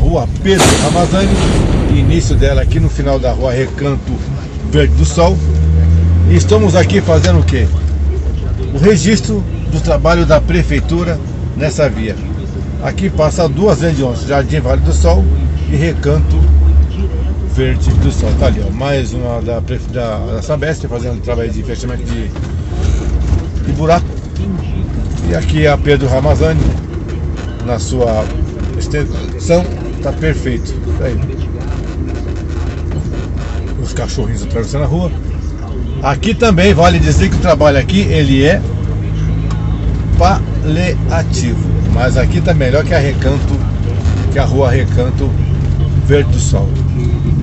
rua Pedro Ramazani, início dela aqui no final da rua Recanto Verde do Sol. E estamos aqui fazendo o quê? O registro do trabalho da prefeitura nessa via. Aqui passa duas ônibus, Jardim Vale do Sol e Recanto Verde do Sol. Tá ali, ó, mais uma da, da, da Sabesp fazendo trabalho de fechamento de, de buraco. E aqui a Pedro Ramazani na sua extensão, tá perfeito. Tá aí. Os cachorrinhos atravessando a rua. Aqui também vale dizer que o trabalho aqui ele é paliativo, mas aqui tá melhor que a Recanto, que a rua Recanto Verde do Sol.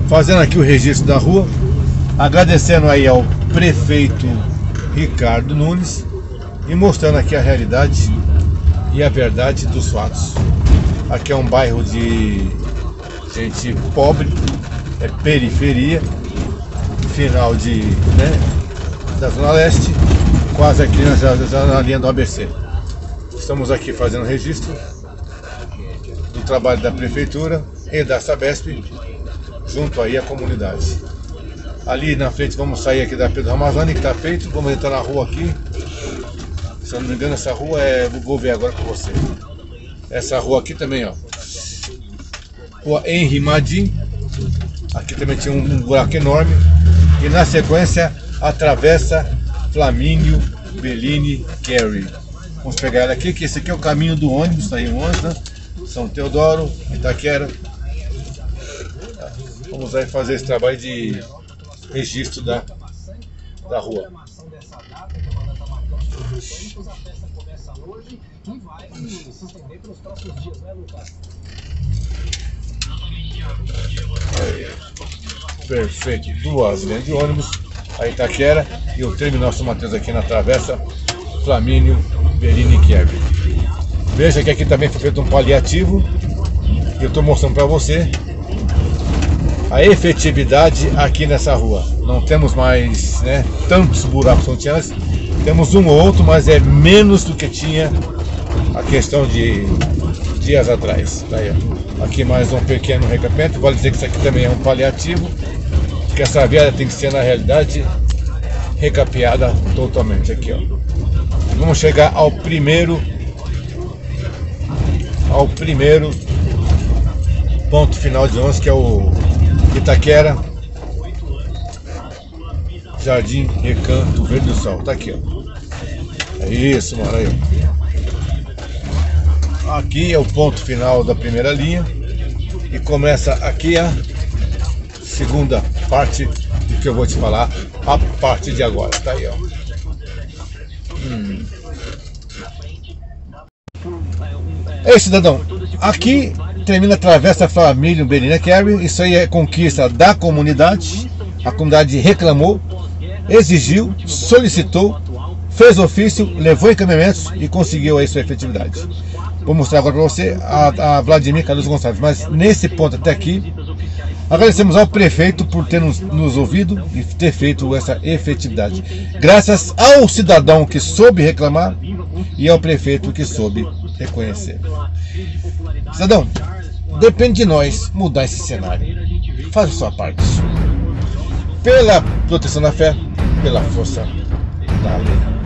Fazendo aqui o registro da rua, agradecendo aí ao prefeito Ricardo Nunes e mostrando aqui a realidade e a verdade dos fatos. Aqui é um bairro de gente pobre, é periferia, final de, né, da Zona Leste, quase aqui na, na linha do ABC. Estamos aqui fazendo registro do trabalho da Prefeitura e da Sabesp junto aí à comunidade. Ali na frente vamos sair aqui da Pedro Ramazani que está feito, vamos entrar na rua aqui. Se eu não me engano essa rua é. Vou ver agora com você. Essa rua aqui também, ó. Rua Henri Madim. Aqui também tinha um, um buraco enorme. E na sequência atravessa Flamínio Bellini Carey. Vamos pegar ela aqui, que esse aqui é o caminho do ônibus, tá aí o ônibus, né? São Teodoro, Itaquera. Vamos aí fazer esse trabalho de registro da, da rua. Perfeito. Duas linhas de ônibus, a Itaquera e o terminal São Mateus aqui na travessa Flamínio Berini Kiev. Veja que aqui também foi feito um paliativo. E eu estou mostrando para você a efetividade aqui nessa rua. Não temos mais né, tantos buracos como tinha. Temos um ou outro, mas é menos do que tinha a questão de dias atrás. Tá aí, aqui mais um pequeno recapeamento. Vale dizer que isso aqui também é um paliativo, que essa viada tem que ser na realidade recapeada totalmente aqui, ó. Vamos chegar ao primeiro ao primeiro ponto final de 11, que é o Itaquera, Jardim Recanto Verde do Sol. Tá aqui, ó. É isso. Aí, Aqui é o ponto final da primeira linha. E começa aqui a segunda parte do que eu vou te falar a partir de agora. Tá aí, ó. Hum. Ei, cidadão, aqui termina a travessa família Benina Carey. Isso aí é conquista da comunidade. A comunidade reclamou, exigiu, solicitou, fez ofício, levou encaminhamentos e conseguiu aí sua efetividade. Vou mostrar agora para você a, a Vladimir Carlos Gonçalves. Mas nesse ponto até aqui, agradecemos ao prefeito por ter nos, nos ouvido e ter feito essa efetividade. Graças ao cidadão que soube reclamar e ao prefeito que soube reconhecer. Cidadão, depende de nós mudar esse cenário. Faz a sua parte. Pela proteção da fé, pela força da lei.